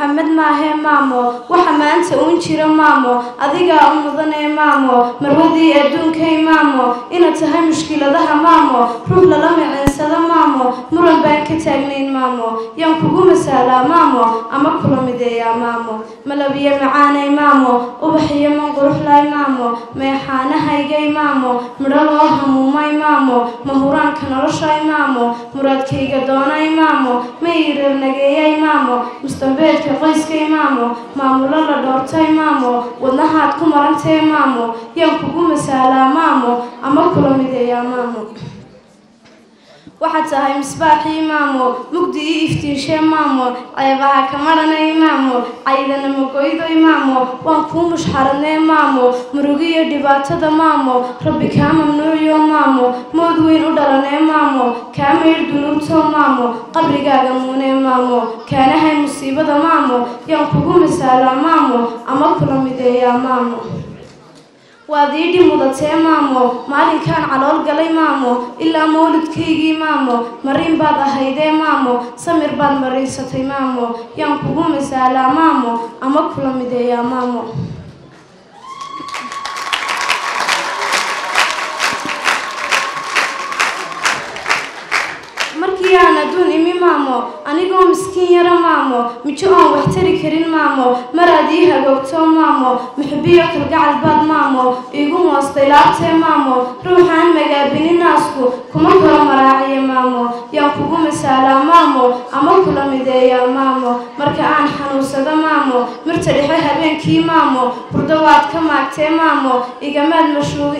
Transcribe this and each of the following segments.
maxamed maahee maamo. Waxa maanta uun jira maamo. Adigaa u mudanee maamo. Marwadii adduunkay maamo. Inaad tahay mushkiladaha maamo. Ruux lala micinsado maamo. Muran baan ka taagnayn maamo. Yaan kugu masaalaa maamo. Ama kula mideeyaa maamo. Malabiyo macaanay maamo. Ubaxiyo manquruxlay maamo. Meexaanahaygay maamo. Midho loo hamuumay maamo. Mahuraanka noloshay maamo. Muraadkayga doonay maamo. Mayireel nageeyay maamo. Mustambeedka qoyskay maamo maamulo la dhoortay maamo wadnahaad ku marantee maamo yaan kugu masaalaa maamo ama kula mideeyaa maamo waxaad tahay misbaaxii maamo mugdi ii iftiinshee maamo ceebaha kamadhanay maamo caydana magoydoy maamo waan kuu mushxaradnee maamo murugiyo dhibaatada maamo rabbi kaa mamnuuciyo maamo mood weyn u dhalanee maamo kaa maydh dunuubtoo maamo qabrigaaga muunee maamo kaanahay musiibada maamo yaan kugu masaalaa maamo ama kula mideeyaa maamo waad ii dhi mudatee maamo maalinkaan calool galay maamo ilaa mawlidkaygii maamo mariin baad ahaydee maamo samir baad mariinsatay maamo yaan kugu masaalaa maamo ama kula mideeyaa maamo adduun imi maamo anigoo miskiin yaro maamo mijo oon wax tari karin maamo maraad ii hagoogtoo maamo muxubiyo kalgacal baad maamo iigu moostay laabtee maamo ruuxaan magaabini naasku kuma kala maraaciyo maamo yaan kugu ama kula mideeyaa maamo. Marka aan xanuunsado maamo. Mirta dhexe habeenkii maamo. Hurdo waad ka maagtee maamo. Igamaad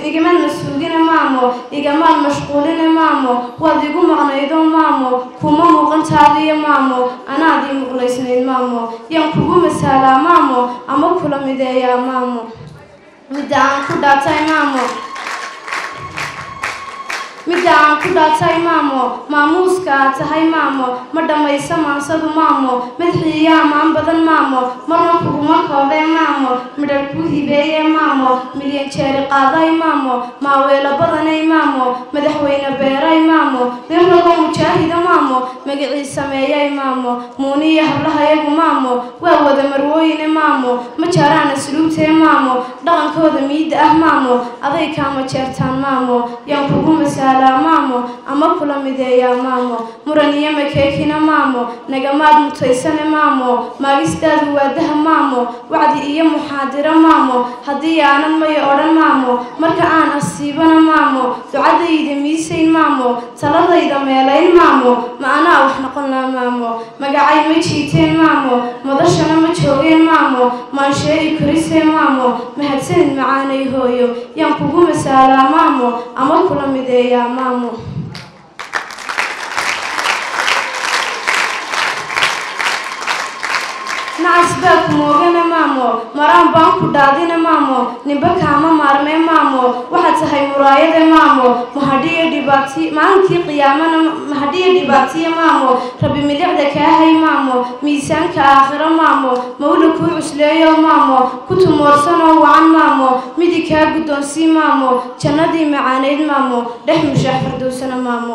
igamaad masuugine maamo. Igamaad mashquuline maamo. Waad igu maqnaydo maamo. Kuma muuqantaadiyo maamo. Anaad ii muqlaysnayd maamo. Yaan kugu masaalaa maamo. Ama kula mideeyaa maamo. Midda aan ku dhaatay maamo. Midda aan ku dhaatay maamo maamuuska aad tahay maamo ma dhammayso maansadu maamo madaxiiyo ammaan badan maamo marna kuguma koobee maamo midhar ku hibeeye maamo milyan jeeri qaaday maamo maaweelo badanay maamo madaxweyne beeray maamo mujaahida maamo magacii sameeyay maamo muuniyo hablahayagu maamo waa wada marwooyine maamo ma jaaraan asluubtee maamo dhaqankooda miidda ah maamo aday kaama jeertaan maamo yaan kugu masaala maamo ama kula mideeyaa maamo muran iyo makeekina maamo nagamaad mutaysane maamo maagistaadu waadaha maamo wacdi iyo muxaadiro maamo haddii aanad maya odhan maamo marka aan asiibana ducadayda miisayn maamo taladayda meelayn maamo ma anaa wax noqonlaa maamo magacay ma jiiteen maamo madashana ma joogeen maamo maansheeyi korisee maamo mahadsanid macaanay hooyo yaan kugu masaalaa maamo ama kula mideeyaa maamo. Nacas baa ku moogane maamo maraan baan ku dhaadine maamo nimba kaama maarmee maamo tahay muraayade maamo maalinkii qiyaamana mahadhiyo dhibaatiyo maamo rabbi milicda kaahay maamo miisaanka aakhiro maamo mawla kuu cusleeyo maamo ku tumoorsanoo wacan maamo midi kaa guddoonsii maamo jannadii macaanayd maamo dhex mushaax fardowsana maamo